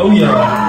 Oh yeah.